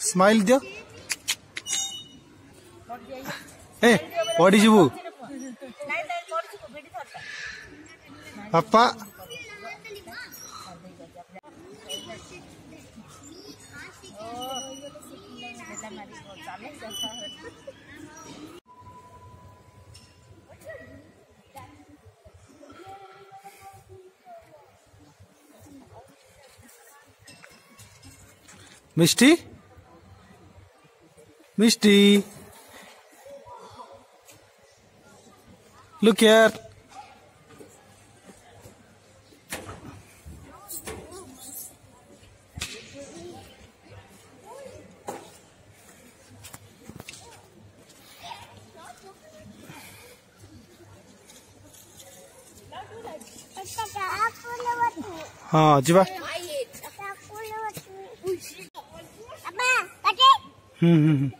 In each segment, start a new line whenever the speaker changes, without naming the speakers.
Smile दियो। ए
पड़ी जीवु पापा।
मिष्टी? Misty. Look here. हाँ जीवा हम्म हम्म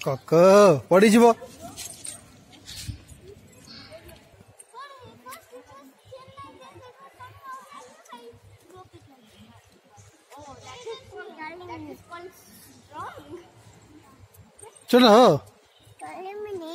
କାକା ପଡିଯିବ চলো
চলিবনি